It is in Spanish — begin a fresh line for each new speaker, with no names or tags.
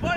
Por